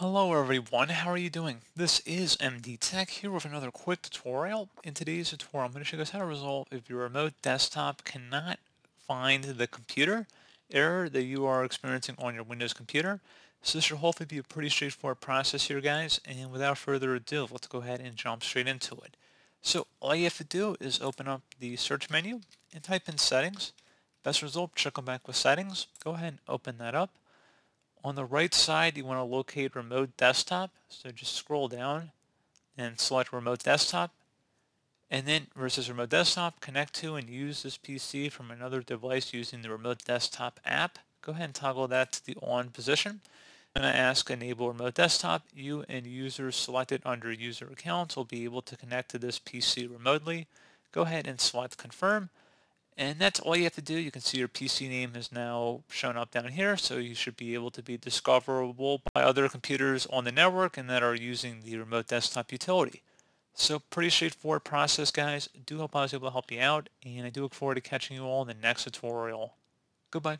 Hello everyone, how are you doing? This is MD Tech here with another quick tutorial. In today's tutorial, I'm going to show you guys how to resolve if your remote desktop cannot find the computer error that you are experiencing on your Windows computer. So this should hopefully be a pretty straightforward process here guys, and without further ado, let's go ahead and jump straight into it. So all you have to do is open up the search menu and type in settings. Best result, check them back with settings. Go ahead and open that up. On the right side, you want to locate remote desktop. So just scroll down and select remote desktop. And then versus remote desktop, connect to and use this PC from another device using the remote desktop app. Go ahead and toggle that to the on position. I'm going to ask enable remote desktop. You and users selected under user accounts will be able to connect to this PC remotely. Go ahead and select confirm. And that's all you have to do. You can see your PC name has now shown up down here, so you should be able to be discoverable by other computers on the network and that are using the remote desktop utility. So pretty straightforward process, guys. Do hope I was able to help you out, and I do look forward to catching you all in the next tutorial. Goodbye.